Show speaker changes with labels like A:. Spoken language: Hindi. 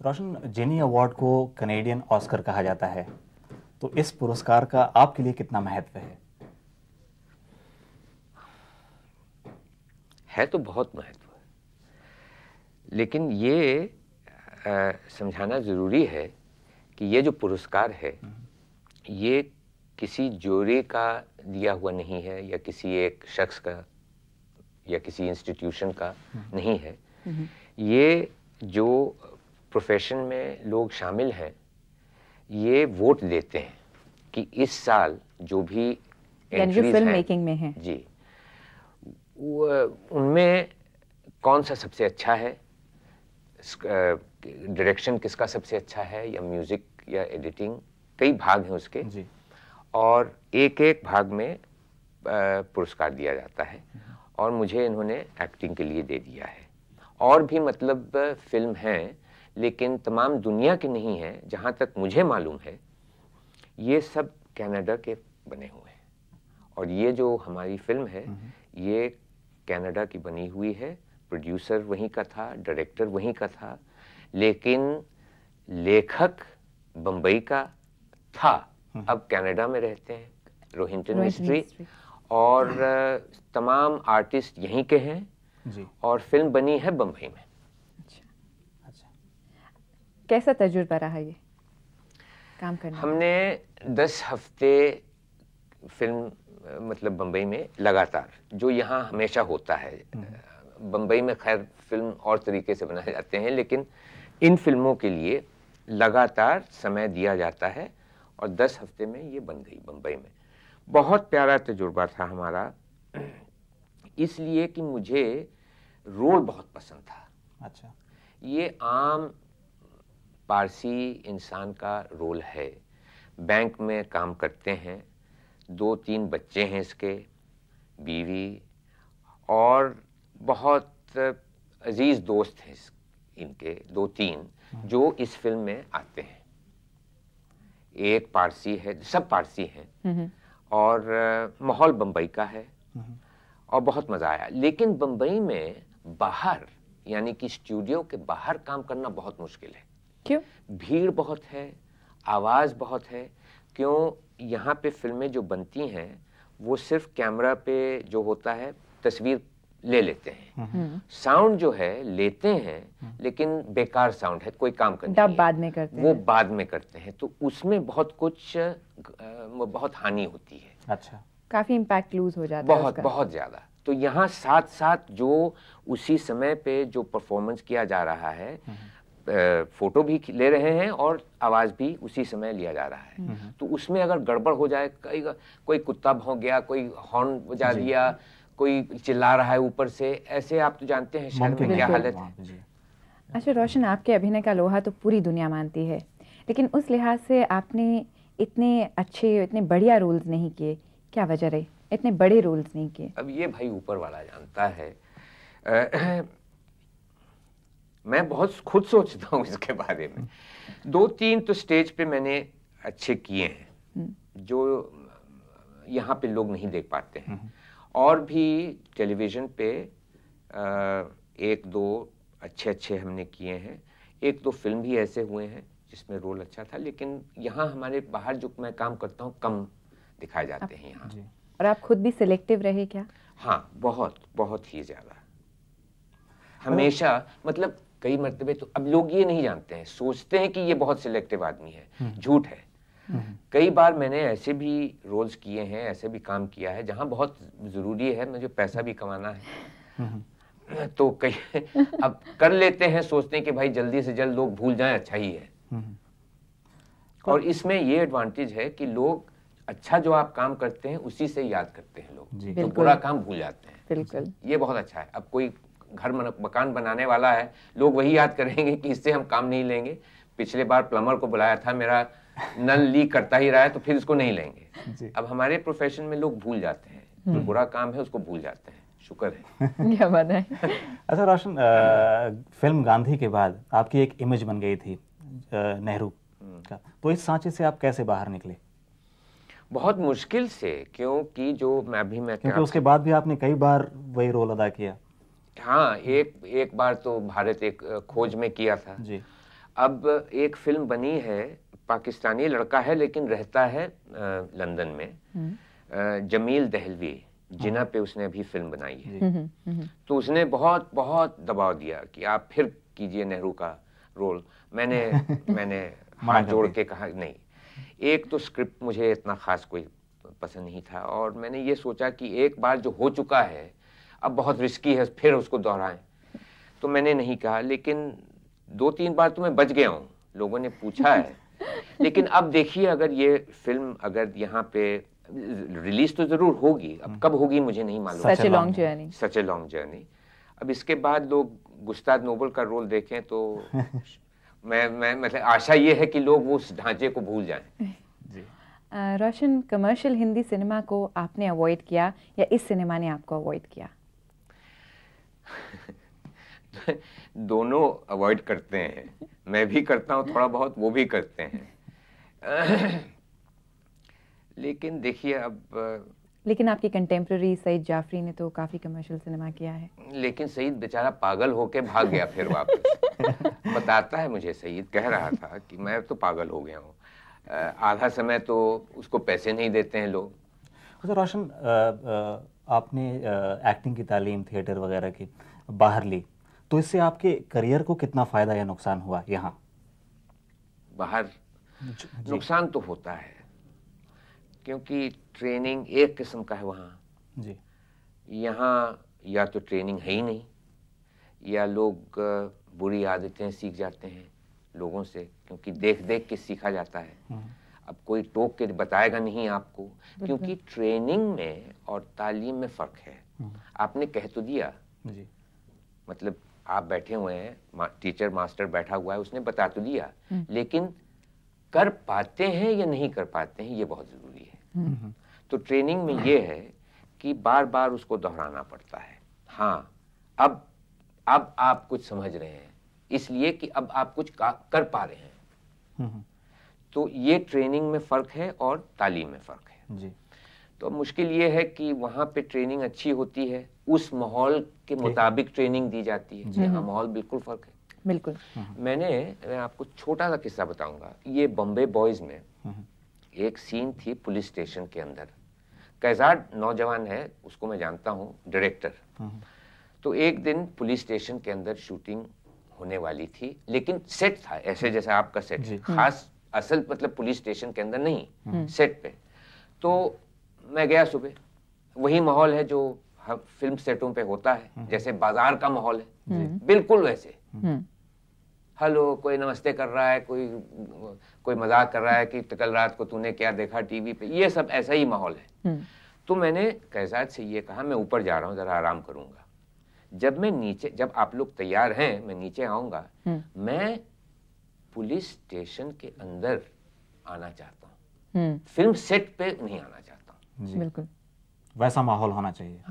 A: रोशन जेनी अवार्ड को कनेडियन ऑस्कर कहा जाता है। तो इस पुरस्कार का आपके लिए कितना महत्व है?
B: है तो बहुत महत्व लेकिन ये आ, समझाना ज़रूरी है कि ये जो पुरस्कार है ये किसी जोरे का दिया हुआ नहीं है या किसी एक शख्स का या किसी इंस्टीट्यूशन का नहीं है। ये जो प्रोफेशन में लोग शामिल हैं ये वोट देते हैं कि इस साल जो भी
C: फ़िल्म मेकिंग में है।
B: जी उनमें कौन सा सबसे अच्छा है? डायरेक्शन किसका सबसे अच्छा है? या म्यूज़िक या एडिटिंग कई भाग हैं उसके। जी। और एक एक भाग में पुरस्कार दिया जाता है और मुझे इन्होंने एक्टिंग के लिए दे दिया है। और भी मतलब फ़िल्म हैं लेकिन तमाम दुनिया के नहीं है जहाँ तक मुझे मालूम है ये सब कनाडा के बने हुए हैं। और ये जो हमारी फ़िल्म है हम्म। ये कनाडा की बनी हुई है। प्रोड्यूसर वहीं का था डायरेक्टर वहीं का था लेकिन लेखक बम्बई का था। हम्म। अब कनाडा में रहते हैं रोहिंटन मिस्ट्री और तमाम आर्टिस्ट यहीं के हैं। जी। और फ़िल्म बनी है बम्बई में।
C: कैसा तजुर्बा रहा ये काम करना
B: हमने दस हफ़्ते फ़िल्म मतलब बम्बई में लगातार जो यहाँ हमेशा होता है। हम्म। बम्बई में खैर फ़िल्म और तरीके से बनाए जाते हैं लेकिन इन फ़िल्मों के लिए लगातार समय दिया जाता है और दस हफ़्ते में ये बन गई बम्बई में। बहुत प्यारा तजुर्बा था हमारा। इसलिए कि मुझे रोल बहुत पसंद था। अच्छा। ये आम पारसी इंसान का रोल है। बैंक में काम करते हैं। दो तीन बच्चे हैं इसके बीवी और बहुत अज़ीज़ दोस्त हैं इनके दो तीन जो इस फ़िल्म में आते हैं। एक पारसी है सब पारसी हैं। और माहौल बम्बई का है। और बहुत मज़ा आया। लेकिन बम्बई में बाहर यानी कि स्टूडियो के बाहर काम करना बहुत मुश्किल है।
C: क्यों?
B: भीड़ बहुत है आवाज़ बहुत है। क्यों? यहाँ पे फ़िल्में जो बनती हैं वो सिर्फ़ कैमरा पे जो होता है तस्वीर ले लेते हैं। हम्म। साउंड जो है लेते हैं लेकिन बेकार साउंड है कोई काम करने
C: डब बाद में करते
B: वो हैं। बाद में करते हैं तो उसमें बहुत कुछ बहुत हानि होती है।
C: अच्छा। काफ़ी इम्पैक्ट लूज हो जाता
B: बहुत, है बहुत बहुत ज़्यादा। तो यहाँ साथ साथ जो उसी समय पे जो परफॉर्मेंस किया जा रहा है हम्म। फ़ोटो भी ले रहे हैं और आवाज़ भी उसी समय लिया जा रहा है। हम्म। तो उसमें अगर गड़बड़ हो जाए कई कोई कुत्ता भौंक गया कोई हॉर्न बजा दिया कोई चिल्ला रहा है ऊपर से ऐसे आप तो जानते हैं शहर में क्या हालत है।
C: अच्छा रोशन आपके अभिनय का लोहा तो पूरी दुनिया मानती है लेकिन उस लिहाज से आपने इतने अच्छे इतने बढ़िया रोल्स नहीं किए क्या वजह रही? इतने बड़े रोल्स नहीं किए।
B: अब ये भाई ऊपर वाला जानता है। मैं बहुत खुद सोचता हूँ इसके बारे में। दो तीन तो स्टेज पे मैंने अच्छे किए हैं हम्म। जो यहाँ पे लोग नहीं देख पाते हैं। हम्म। और भी टेलीविज़न पे एक दो अच्छे अच्छे हमने किए हैं। एक दो फ़िल्म भी ऐसे हुए हैं जिसमें रोल अच्छा था लेकिन यहाँ हमारे बाहर जो मैं काम करता हूँ कम दिखाए जाते हैं यहाँ।
C: और आप खुद भी सिलेक्टिव रहे क्या?
B: हाँ बहुत बहुत ही ज़्यादा। हमेशा मतलब कई मरतबे तो अब लोग ये नहीं जानते हैं सोचते हैं कि ये बहुत सिलेक्टिव आदमी है हम्म। झूठ है। कई बार मैंने ऐसे भी रोल्स किए हैं ऐसे भी काम किया है जहाँ बहुत ज़रूरी है मुझे पैसा भी कमाना है। तो कई अब कर लेते हैं सोचते हैं कि भाई जल्दी से जल्द लोग भूल जाएँ अच्छा ही है। और इसमें ये एडवांटेज है कि लोग अच्छा जो आप काम करते हैं उसी से याद करते हैं लोग। तो बुरा काम भूल जाते हैं।
C: बिल्कुल।
B: ये बहुत अच्छा है। अब कोई घर मकान बनाने वाला है लोग वही याद करेंगे कि इससे हम काम नहीं लेंगे। पिछले बार प्लम्बर को बुलाया था मेरा नल लीक करता ही रहा है तो फिर इसको नहीं लेंगे। अब हमारे प्रोफेशन में लोग भूल जाते हैं। जो हम्म। बुरा काम है उसको भूल जाते हैं। शुक्र
C: है। क्या बात है।
A: अच्छा रोशन फ़िल्म गांधी के बाद आपकी एक इमेज बन गई थी नेहरू हम्म। का। तो इस सांचे से आप कैसे बाहर निकले?
B: बहुत मुश्किल से क्योंकि जो मैं अभी मैं
A: क्योंकि उसके बाद भी आपने कई बार वही रोल अदा किया।
B: हाँ एक एक बार तो भारत एक खोज में किया था। जी। अब एक फ़िल्म बनी है पाकिस्तानी लड़का है लेकिन रहता है लंदन में।
C: हम्म,
B: जमील दहलवी जिना पे उसने अभी फ़िल्म बनाई है।
C: हम्म, हम्म,
B: तो उसने बहुत बहुत दबाव दिया कि आप फिर कीजिए नेहरू का रोल। मैंने मैंने हाथ जोड़ के कहा नहीं। एक तो स्क्रिप्ट मुझे इतना खास कोई पसंद नहीं था और मैंने ये सोचा कि एक बार जो हो चुका है अब बहुत रिस्की है फिर उसको दोहराएँ। तो मैंने नहीं कहा लेकिन दो तीन बार तो मैं बच गया हूँ। लोगों ने पूछा है। लेकिन अब देखिए अगर ये फ़िल्म अगर यहाँ पे रिलीज़ तो ज़रूर होगी। अब कब होगी मुझे नहीं मालूम।
C: Such a long journey
B: such a long journey अब इसके बाद लोग गुस्ताद नोबल का रोल देखें तो मैं मैं मतलब आशा ये है कि लोग वो उस ढांचे को भूल जाएँ।
C: रोशन कमर्शियल हिंदी सिनेमा को आपने अवॉइड किया या इस सिनेमा ने आपको अवॉइड किया?
B: दोनों अवॉइड करते हैं। मैं भी करता हूँ थोड़ा बहुत वो भी करते हैं। लेकिन देखिए अब
C: लेकिन आपकी कंटेम्प्रेरी सईद जाफरी ने तो काफ़ी कमर्शियल सिनेमा किया है।
B: लेकिन सईद बेचारा पागल होके भाग गया फिर वापस। बताता है मुझे सईद कह रहा था कि मैं तो पागल हो गया हूँ। आधा समय तो उसको पैसे नहीं देते हैं लोग।
A: अच्छा रोशन आपने एक्टिंग की तालीम थिएटर वगैरह की बाहर ली तो इससे आपके करियर को कितना फ़ायदा या नुकसान हुआ यहाँ?
B: बाहर नुकसान तो होता है क्योंकि ट्रेनिंग एक किस्म का है वहाँ।
A: जी।
B: यहाँ या तो ट्रेनिंग है ही नहीं या लोग बुरी आदतें सीख जाते हैं लोगों से क्योंकि देख देख के सीखा जाता है।
A: हम्म,
B: अब कोई टोक के बताएगा नहीं आपको क्योंकि ट्रेनिंग में और तालीम में फ़र्क है।
A: हम्म,
B: आपने कह तो दिया।
A: जी।
B: मतलब आप बैठे हुए हैं मा, टीचर मास्टर बैठा हुआ है उसने बता तो दिया। लेकिन कर पाते हैं या नहीं कर पाते हैं ये बहुत ज़रूरी है।
A: हम्म,
B: तो ट्रेनिंग में ये है कि बार बार उसको दोहराना पड़ता है। हाँ अब अब आप कुछ समझ रहे हैं इसलिए कि अब आप कुछ कर पा रहे हैं।
A: हम्म,
B: तो ये ट्रेनिंग में फ़र्क है और तालीम में फ़र्क है।
A: जी।
B: तो अब मुश्किल ये है कि वहाँ पे ट्रेनिंग अच्छी होती है उस माहौल के मुताबिक ट्रेनिंग दी जाती है। यहाँ माहौल बिल्कुल फ़र्क है।
C: बिल्कुल।
B: मैंने मैं आपको छोटा सा किस्सा बताऊँगा। ये बॉम्बे बॉयज़ में
A: हम्म,
B: एक सीन थी पुलिस स्टेशन के अंदर। कैजाड नौजवान है उसको मैं जानता हूँ डायरेक्टर
A: हम्म,
B: तो एक दिन पुलिस स्टेशन के अंदर शूटिंग होने वाली थी लेकिन सेट था ऐसे जैसे आपका सेट खास असल मतलब पुलिस स्टेशन के अंदर नहीं सेट पे। तो मैं गया सुबह। वही माहौल है जो हम फ़िल्म सेटों पे होता है जैसे बाज़ार का माहौल है। बिल्कुल वैसे।
C: हम्म,
B: हेलो कोई नमस्ते कर रहा है कोई कोई मज़ाक कर रहा है कि कल रात को तूने क्या देखा टीवी पे? ये सब ऐसा ही माहौल है।
C: हम्म,
B: तो मैंने कैसाद से ये कहा मैं ऊपर जा रहा हूँ जरा आराम करूँगा। जब मैं नीचे जब आप लोग तैयार हैं मैं नीचे आऊँगा
C: हम्म,
B: मैं पुलिस स्टेशन के अंदर आना चाहता हूँ।
C: हम्म,
B: फ़िल्म सेट पे नहीं आना चाहता हूँ।
C: बिल्कुल।
A: वैसा माहौल होना चाहिए।